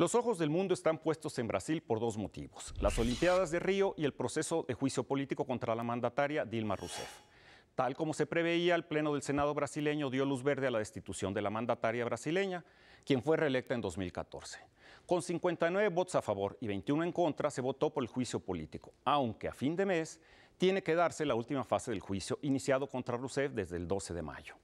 Los ojos del mundo están puestos en Brasil por dos motivos, las Olimpiadas de Río y el proceso de juicio político contra la mandataria Dilma Rousseff. Tal como se preveía, el Pleno del Senado brasileño dio luz verde a la destitución de la mandataria brasileña, quien fue reelecta en 2014. Con 59 votos a favor y 21 en contra, se votó por el juicio político, aunque a fin de mes tiene que darse la última fase del juicio iniciado contra Rousseff desde el 12 de mayo.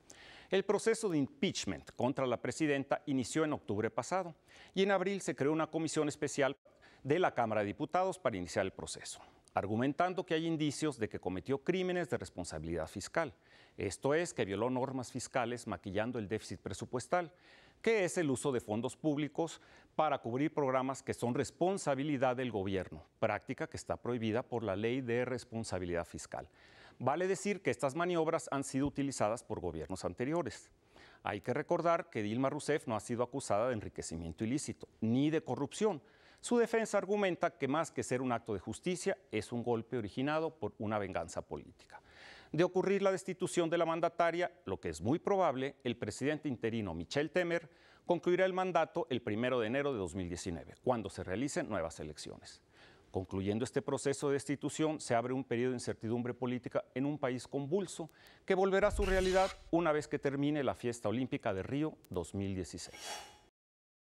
El proceso de impeachment contra la presidenta inició en octubre pasado y en abril se creó una comisión especial de la Cámara de Diputados para iniciar el proceso, argumentando que hay indicios de que cometió crímenes de responsabilidad fiscal, esto es, que violó normas fiscales maquillando el déficit presupuestal, que es el uso de fondos públicos para cubrir programas que son responsabilidad del gobierno, práctica que está prohibida por la ley de responsabilidad fiscal. Vale decir que estas maniobras han sido utilizadas por gobiernos anteriores. Hay que recordar que Dilma Rousseff no ha sido acusada de enriquecimiento ilícito ni de corrupción. Su defensa argumenta que más que ser un acto de justicia, es un golpe originado por una venganza política. De ocurrir la destitución de la mandataria, lo que es muy probable, el presidente interino Michel Temer concluirá el mandato el primero de enero de 2019, cuando se realicen nuevas elecciones. Concluyendo este proceso de destitución, se abre un periodo de incertidumbre política en un país convulso que volverá a su realidad una vez que termine la fiesta olímpica de Río 2016.